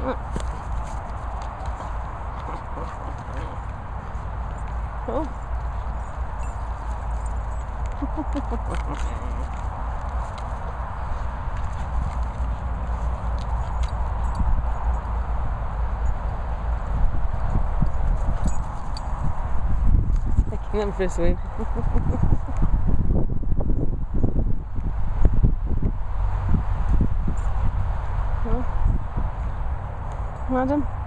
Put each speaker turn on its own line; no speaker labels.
Taking them for a. Madam?